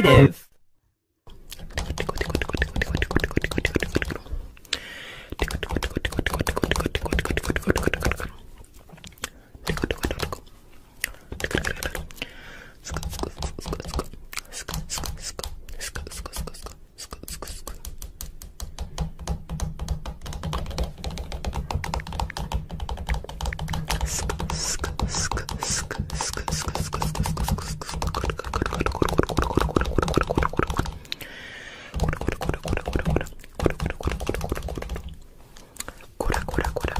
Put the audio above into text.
creative. cura, cura.